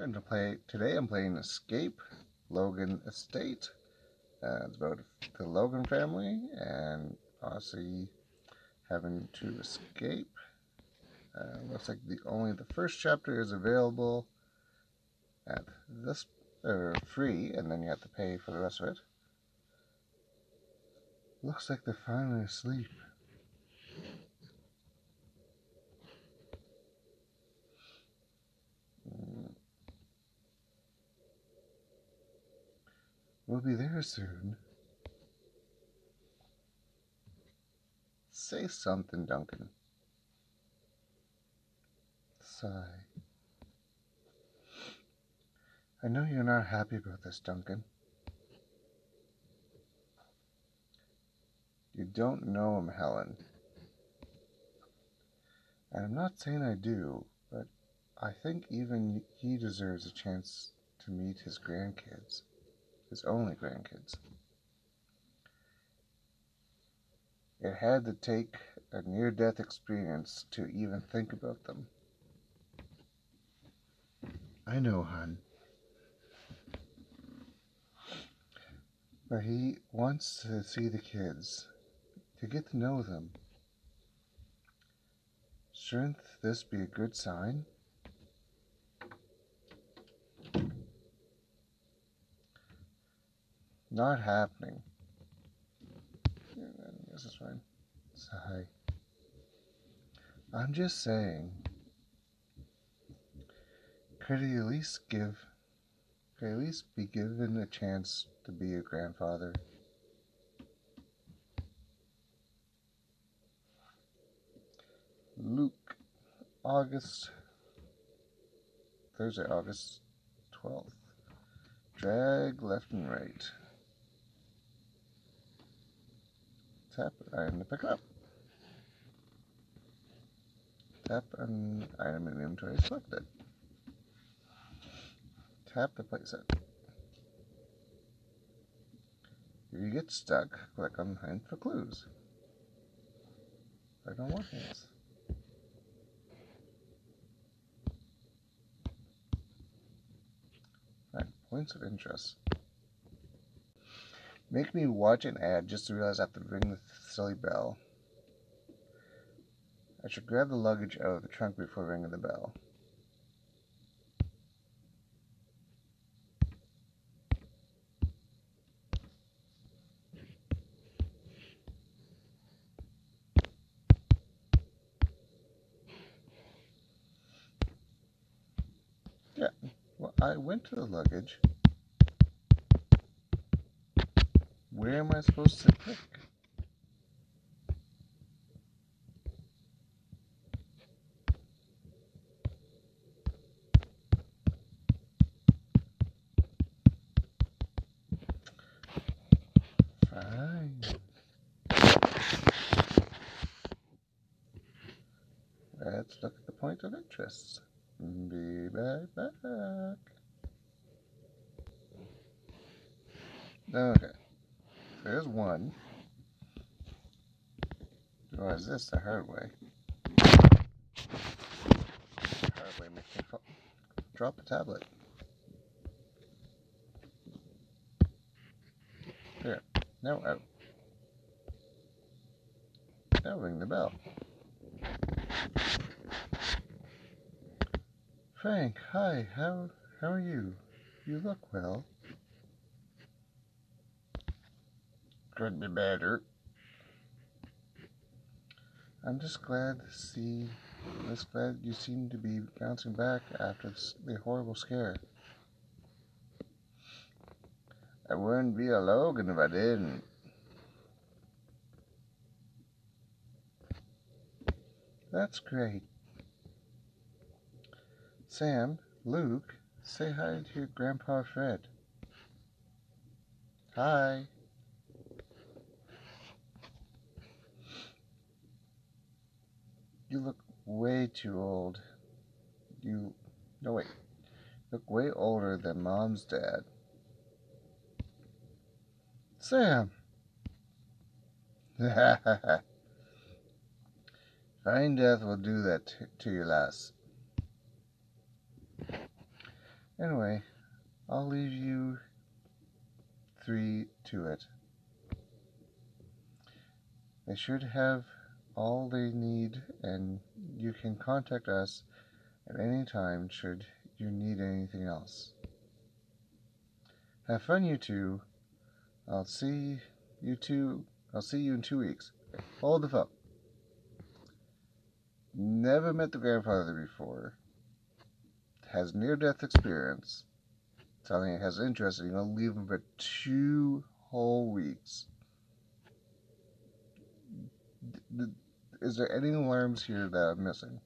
And to play today, I'm playing Escape Logan Estate. Uh, it's about the Logan family and Aussie having to escape. Uh, looks like the only the first chapter is available at this or free, and then you have to pay for the rest of it. Looks like they're finally asleep. We'll be there soon. Say something, Duncan. Sigh. I know you're not happy about this, Duncan. You don't know him, Helen. And I'm not saying I do, but I think even he deserves a chance to meet his grandkids, his only grandkids. It had to take a near death experience to even think about them. I know, hon. But he wants to see the kids to get to know them. Shouldn't this be a good sign? Not happening. This is fine. Sigh. I'm just saying. Could he at least give, could at least be given a chance to be a grandfather? Luke, August, Thursday, August 12th. Drag left and right. Tap to pick up. Tap an item in inventory selected. Tap to place it. If you get stuck, click on Hunt for clues. I don't want this. Points of interest. Make me watch an ad just to realize I have to ring the silly bell. I should grab the luggage out of the trunk before ringing the bell. Yeah, well, I went to the luggage. Where am I supposed to click? Fine. Let's look at the point of interest. Be right back. Okay. There's one. Oh, Realize this the hard way. Hard way makes me fall. drop the tablet. There. Now out. Now ring the bell. Frank, hi, how how are you? You look well. Could be better. I'm just glad to see, just glad you seem to be bouncing back after the horrible scare. I wouldn't be a Logan if I didn't. That's great. Sam, Luke, say hi to your Grandpa Fred. Hi. You look way too old. You, no wait, look way older than Mom's dad. Sam. Fine death will do that to you, lass. Anyway, I'll leave you three to it. They should have all they need, and you can contact us at any time should you need anything else. Have fun, you two. I'll see you two. I'll see you in two weeks. Hold the phone. Never met the grandfather before. Has near death experience. Telling it has interest, you're gonna leave him for two whole weeks. Is there any alarms here that I'm missing?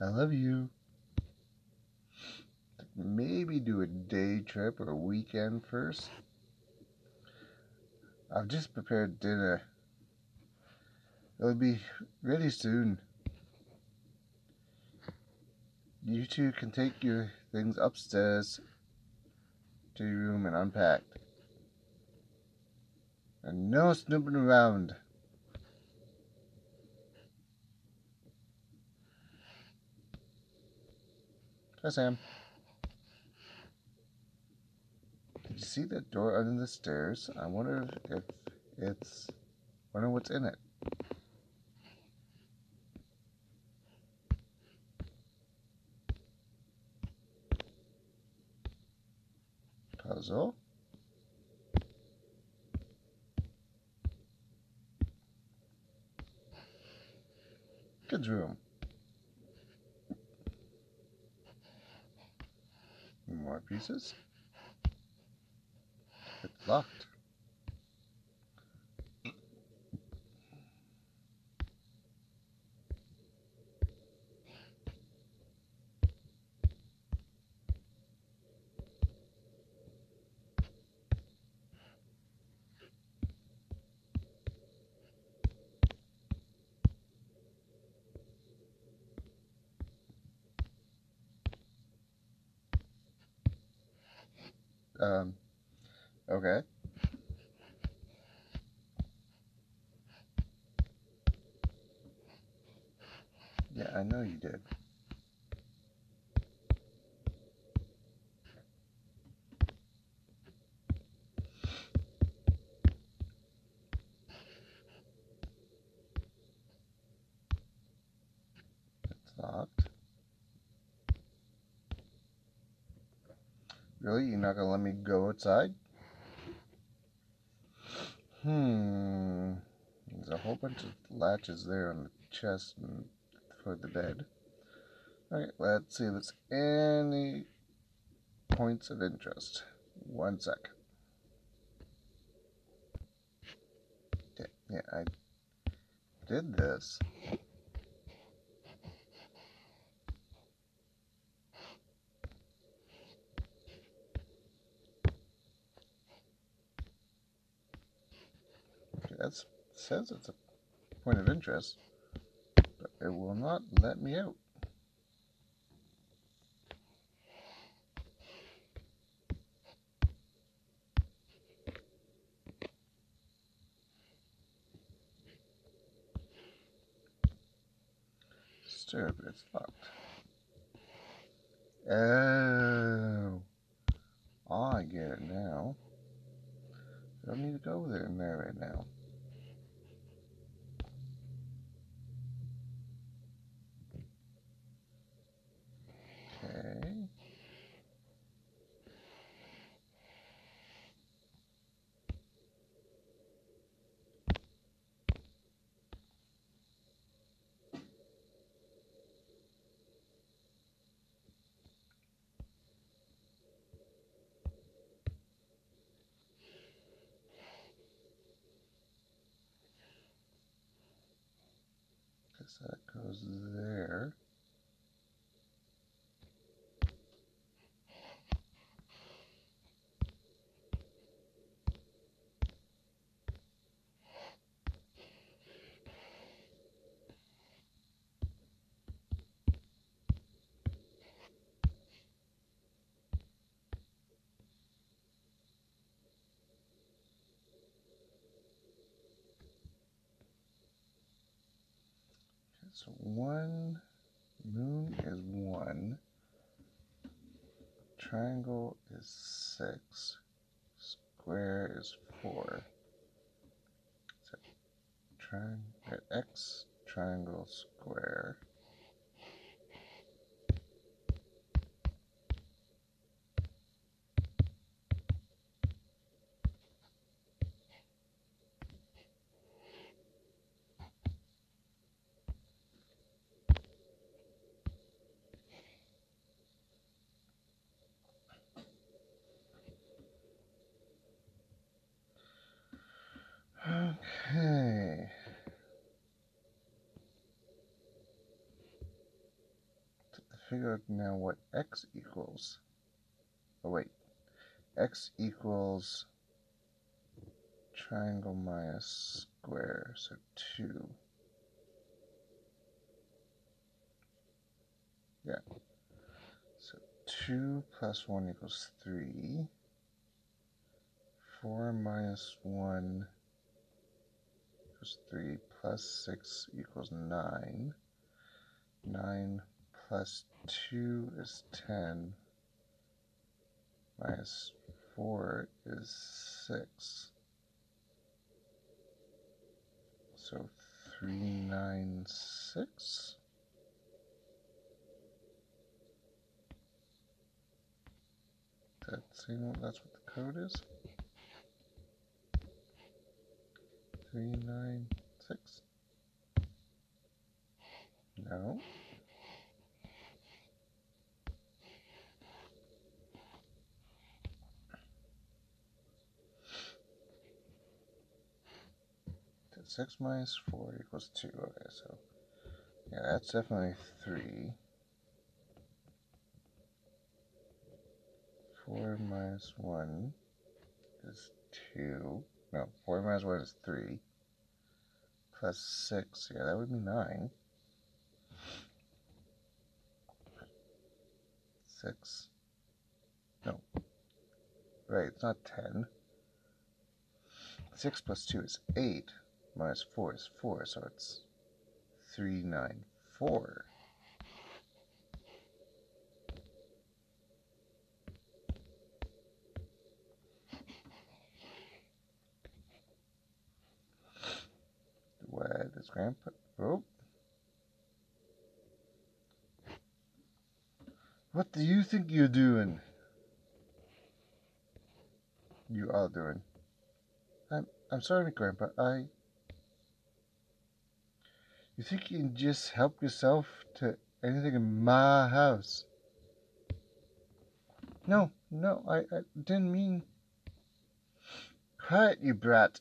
I love you. Maybe do a day trip or a weekend first. I've just prepared dinner. It'll be ready soon. You two can take your things upstairs to your room and unpack. And no snooping around. Hi, Sam. You see that door under the stairs? I wonder if it's. wonder what's in it. Puzzle. Kids' room. More pieces. It's locked. Um, okay. Yeah, I know you did. It's locked. Really? You're not gonna let me go outside? Hmm. There's a whole bunch of latches there on the chest and for the bed. Alright, let's see if there's any points of interest. One sec. Yeah, yeah, I did this. That says it's a point of interest, but it will not let me out. Stir, but it's locked. Oh, I get it now. Don't need to go there in there right now. Okay. That goes there. So one moon is one. triangle is 6. Square is 4. So triangle, uh, x triangle square Okay. Figure out now what x equals. Oh wait, x equals triangle minus square, so 2. Yeah. So 2 plus 1 equals 3. 4 minus 1 equals 3 plus 6 equals 9. 9 plus 2 is 10. Minus 4 is 6. So 396. That's, you know, that's what the code is. Three nine six? No. Six minus four equals two. Okay, so yeah, that's definitely three. Four minus one is two. No, 4 minus 1 is 3. Plus 6. Yeah, that would be 9. 6. No. Right, it's not 10. 6 plus 2 is 8. Minus 4 is 4, so it's 3, Where does Grandpa? Oh. What do you think you're doing? You are doing. I'm I'm sorry, Grandpa. I. You think you can just help yourself to anything in my house? No, no, I, I didn't mean. Quiet, you brat.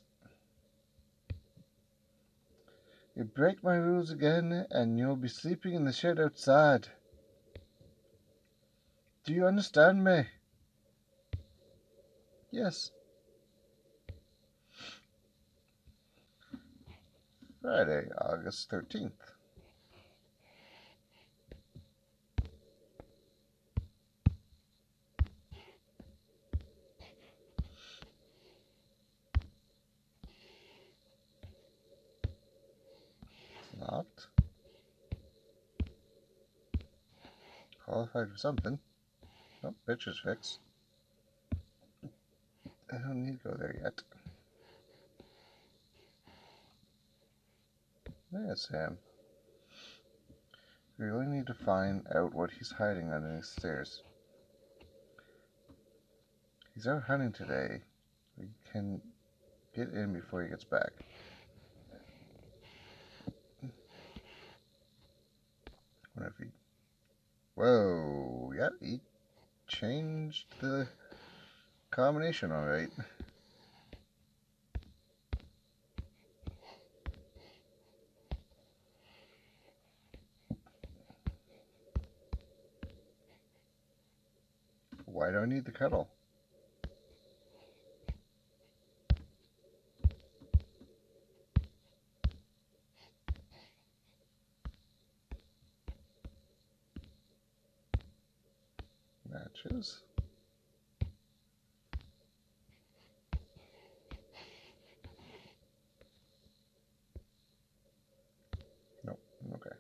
You break my rules again, and you'll be sleeping in the shed outside. Do you understand me? Yes. Friday, August 13th. Locked. Qualified for something. Oh, picture's fixed. I don't need to go there yet. There's him. We really need to find out what he's hiding underneath the stairs. He's out hunting today. We can get in before he gets back. If he... Whoa, yeah, he changed the combination all right. Why do I need the kettle? Matches. Nope, okay.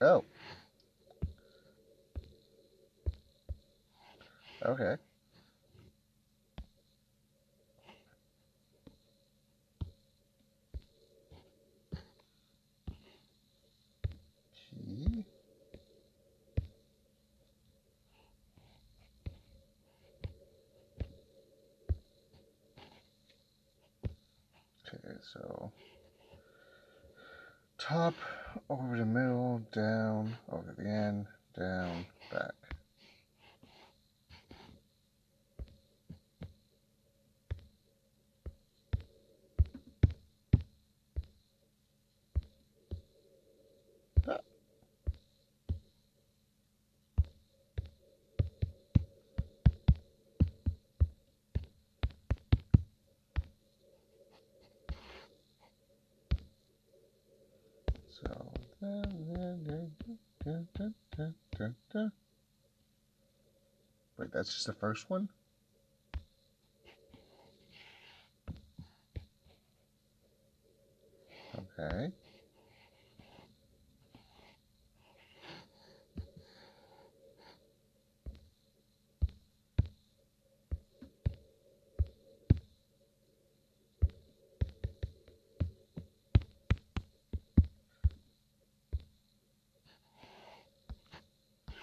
Oh. Okay. Key. Okay, so top, over the middle, down, over the end, down, back. That's just the first one? Okay.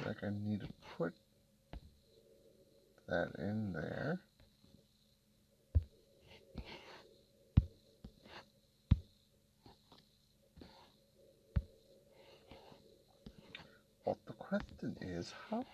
like I need that in there. But the question is how's?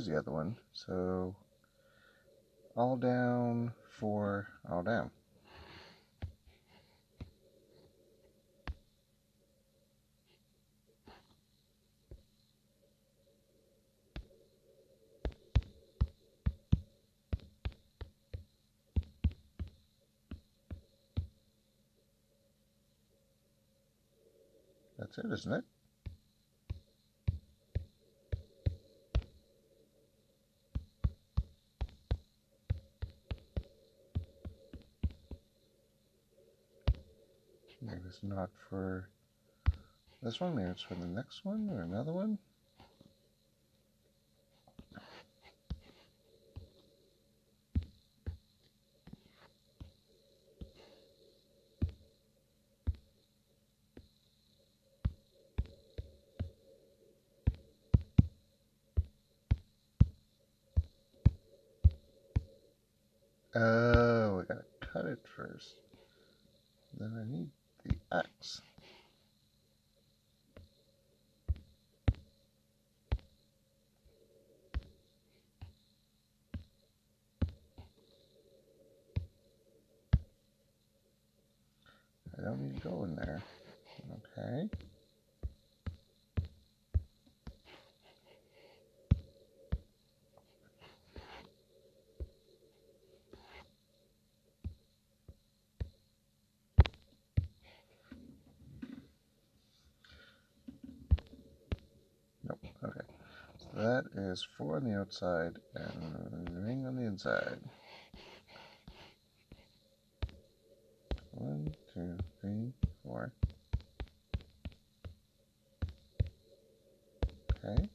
There's the other one. So all down, four, all down. That's it, isn't it? Not for this one, maybe it's for the next one or another one. Oh, I gotta cut it first. Then I need X. I don't need to go in there. Okay. Nope. Okay. So four on the outside and ring on the inside. One, two, three, four. Okay.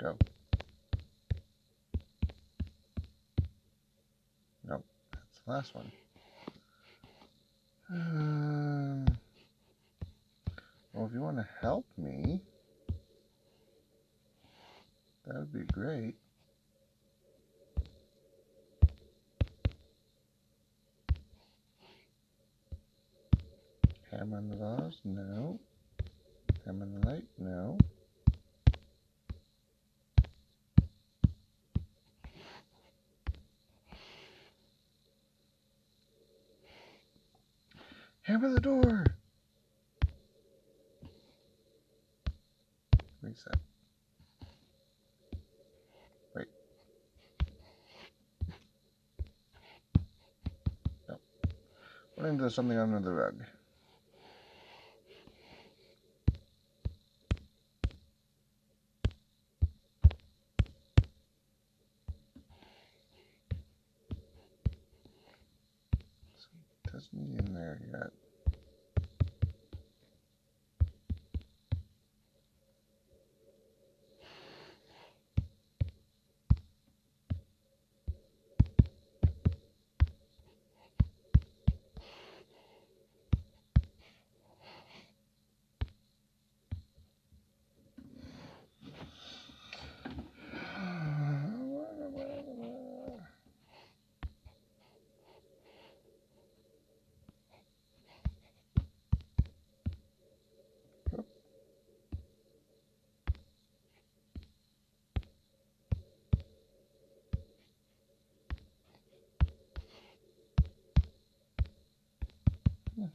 Go. Nope, that's the last one. Um, well, if you want to help me, that would be great. Hammer on the vase? No. Hammer on the light? No. Hammer the door! Reset. Wait. Put into something under the rug.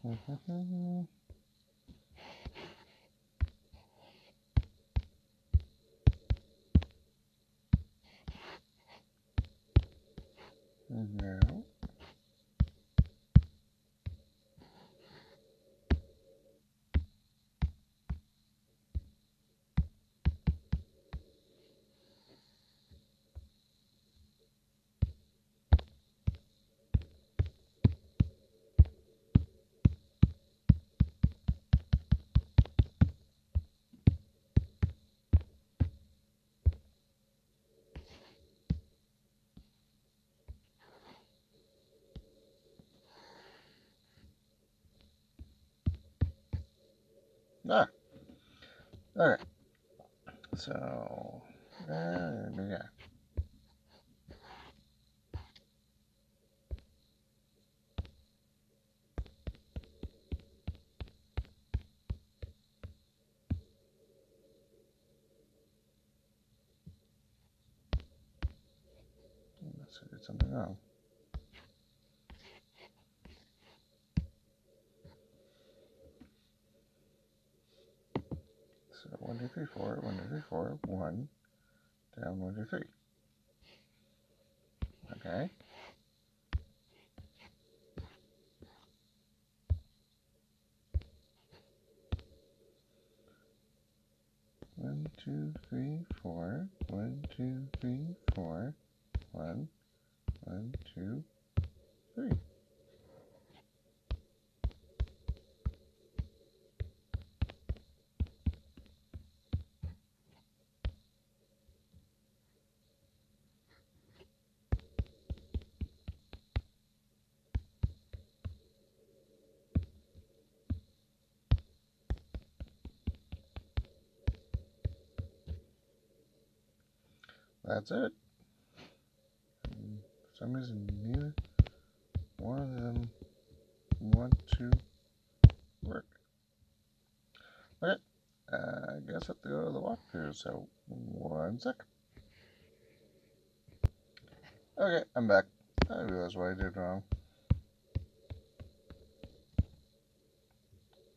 No. Ah. Okay. So, uh, yeah. Did something wrong. So one, two, three, four, one, two, three, four, one, down, one, two, three. Okay. One, two, three, four, one, two, three, four, one, one, two, three. That's it. And for some reason, neither one of them want to work. Okay, uh, I guess I have to go to the walkthrough, so one sec. Okay, I'm back. I realized what I did wrong.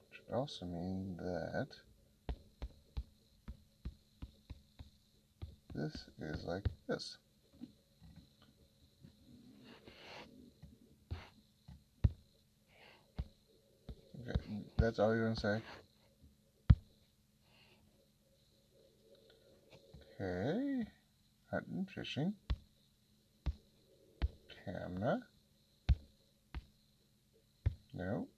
Which also mean that is like this. Okay, that's all you're gonna say. Okay, hunting, fishing, camera. No.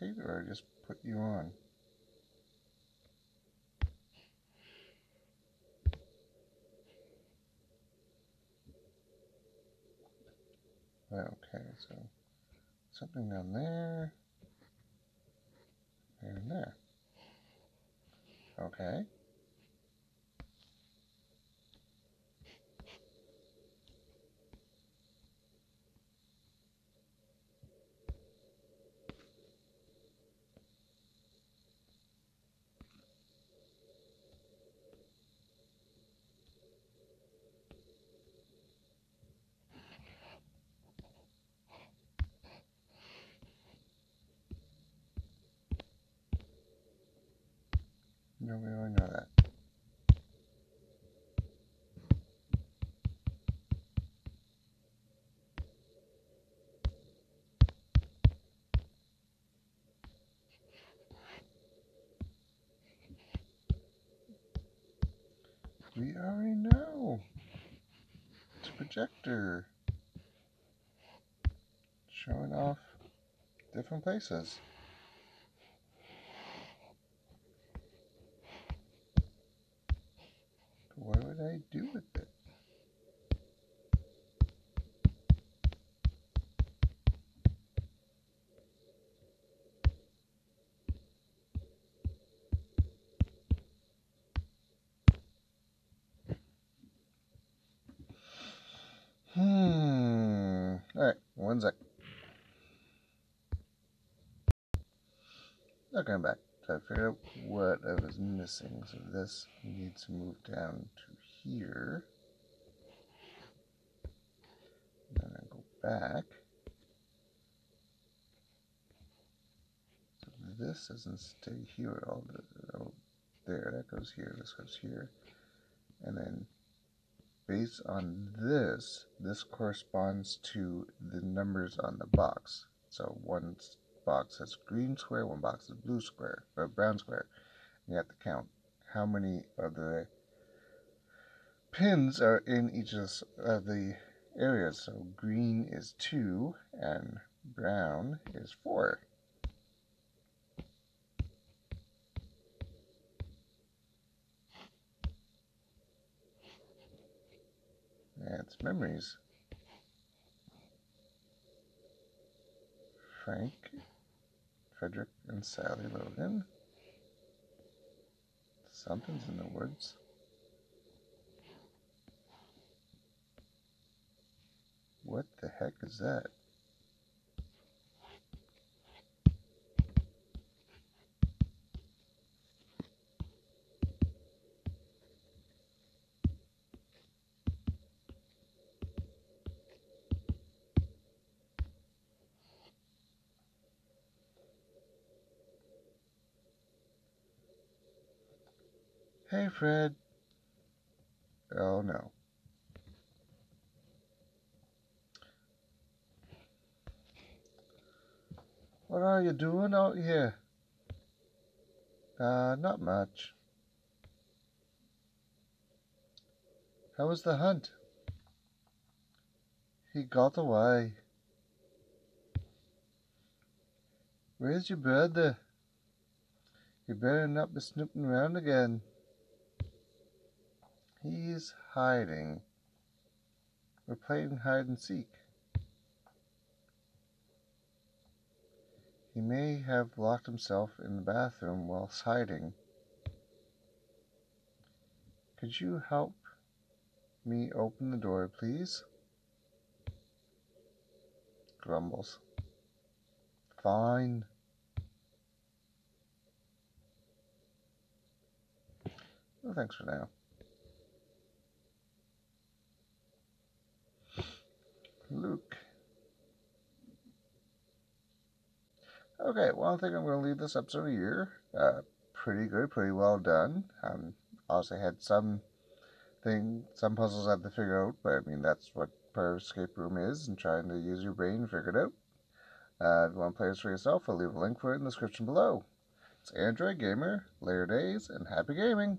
Rotate or I just put you on? Okay, so something down there and there. Okay. We already know. It's a projector. Showing off different places. What would I do with it? Missing. So this needs to move down to here. Then I go back. So this doesn't stay here at all. Oh, there, that goes here, this goes here. And then based on this, this corresponds to the numbers on the box. So one box has green square, one box is blue square, or brown square. You have to count how many of the pins are in each of the areas. So green is 2 and brown is 4. It's memories. Frank, Frederick, and Sally Logan. Something's in the woods. What the heck is that? Hey, Fred. Oh, no. What are you doing out here? Uh, not much. How was the hunt? He got away. Where's your brother? You better not be snooping around again. He's hiding. We're playing hide and seek. He may have locked himself in the bathroom whilst hiding. Could you help me open the door, please? Grumbles. Fine. Well, thanks for now. Luke. Okay, well, I think I'm going to leave this episode here. Uh, pretty good, pretty well done. Um, obviously had some thing, some puzzles I had to figure out, but I mean, that's what per escape room is, and trying to use your brain and figure it out. Uh, if you want to play this for yourself, I'll leave a link for it in the description below. It's Android Gamer, Layer Days, and happy gaming!